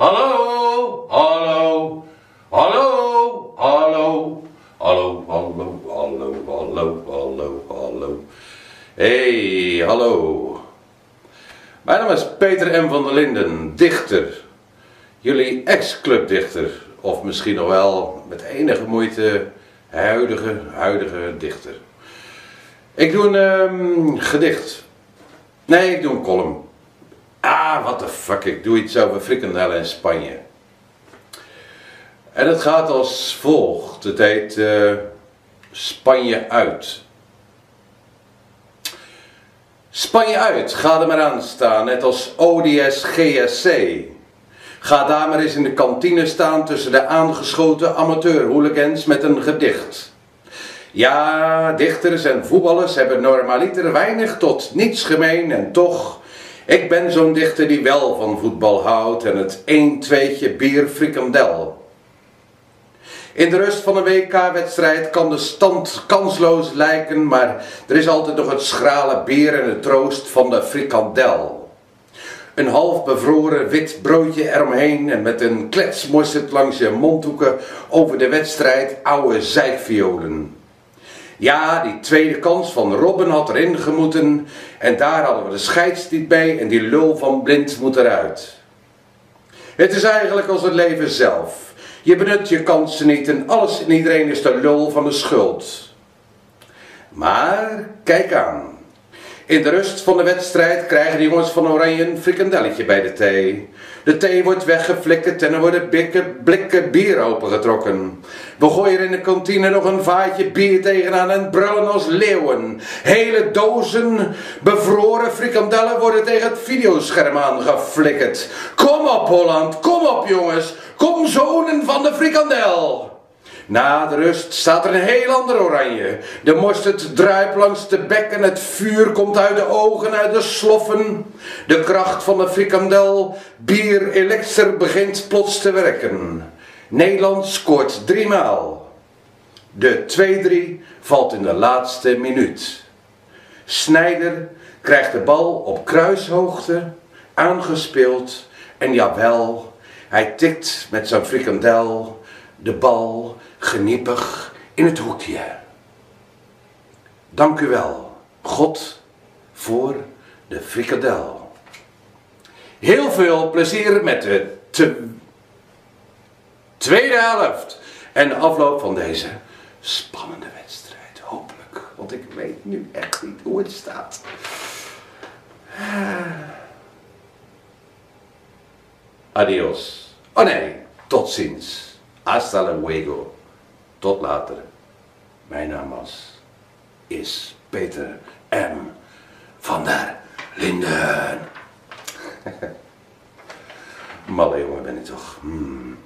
Hallo, hallo, hallo, hallo, hallo, hallo, hallo, hallo, hallo, hallo. Hey, hallo. Mijn naam is Peter M. van der Linden, dichter. Jullie ex-clubdichter, of misschien nog wel met enige moeite huidige, huidige dichter. Ik doe een ehm, gedicht. Nee, ik doe een column. Ah, what the fuck, ik doe iets over frikandellen in Spanje. En het gaat als volgt. Het heet eh, Spanje uit. Spanje uit, ga er maar aan staan, net als ODS GSC. Ga daar maar eens in de kantine staan tussen de aangeschoten amateurhooligans met een gedicht. Ja, dichters en voetballers hebben normaliter weinig tot niets gemeen en toch, ik ben zo'n dichter die wel van voetbal houdt en het 1-2'tje bier frikandel. In de rust van een WK-wedstrijd kan de stand kansloos lijken, maar er is altijd nog het schrale bier en de troost van de frikandel. Een half bevroren wit broodje eromheen en met een kletsmosterd langs je mondhoeken over de wedstrijd oude zijkviolen. Ja, die tweede kans van Robben had erin gemoeten en daar hadden we de scheids niet bij en die lul van blind moet eruit. Het is eigenlijk als het leven zelf. Je benut je kansen niet en alles en iedereen is de lul van de schuld. Maar kijk aan. In de rust van de wedstrijd krijgen de jongens van Oranje een frikandelletje bij de thee. De thee wordt weggeflikkerd en er worden blikken, blikken bier opengetrokken. We gooien in de kantine nog een vaatje bier tegenaan en brullen als leeuwen. Hele dozen bevroren frikandellen worden tegen het videoscherm aangeflikkerd. Kom op Holland, kom op jongens, kom zonen van de frikandel. Na de rust staat er een heel ander oranje. De mosterd druipt langs de bek en het vuur komt uit de ogen, uit de sloffen. De kracht van de frikandel, bier, elixir begint plots te werken. Nederland scoort driemaal. De 2-3 valt in de laatste minuut. Snijder krijgt de bal op kruishoogte, aangespeeld en jawel, hij tikt met zijn frikandel de bal geniepig in het hoekje. Dank u wel, God, voor de frikadel. Heel veel plezier met de tweede helft en afloop van deze spannende wedstrijd. Hopelijk, want ik weet nu echt niet hoe het staat. Adios. Oh nee, tot ziens. Hasta luego. Tot later. Mijn naam was, is Peter M. van der Linden. Malle jongen ben ik toch. Hmm.